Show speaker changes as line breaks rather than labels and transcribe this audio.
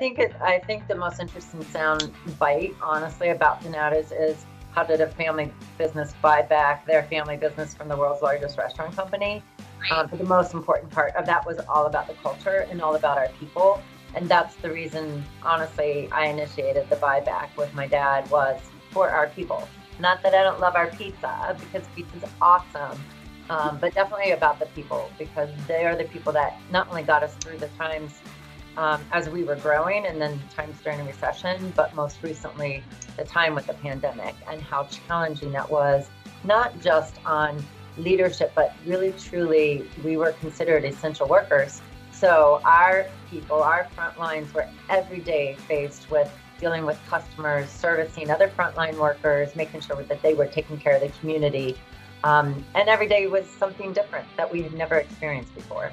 think it, I think the most interesting sound bite, honestly, about Donatos is how did a family business buy back their family business from the world's largest restaurant company? Um, but the most important part of that was all about the culture and all about our people. And that's the reason, honestly, I initiated the buyback with my dad was for our people. Not that I don't love our pizza because pizza's awesome, um, but definitely about the people because they are the people that not only got us through the times um, as we were growing and then times during a recession, but most recently the time with the pandemic and how challenging that was, not just on leadership, but really truly we were considered essential workers. So our people, our front lines were every day faced with dealing with customers, servicing other frontline workers, making sure that they were taking care of the community. Um, and every day was something different that we had never experienced before.